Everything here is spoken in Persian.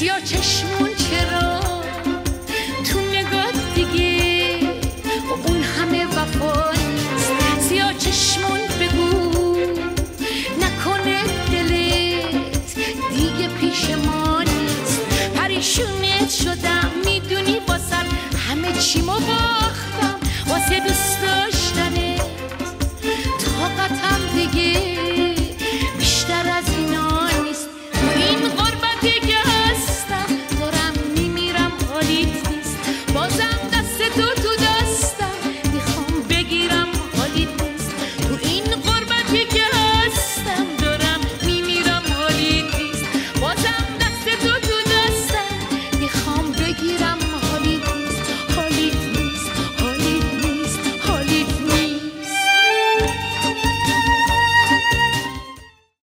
سیاه چشمون چرا؟ تو نگاه دیگه اون همه وفا سیاه چشمون بگو نکنه دلت دیگه پیش ما نیست. پریشونت شدم می‌دونی باسم همه چی مبارد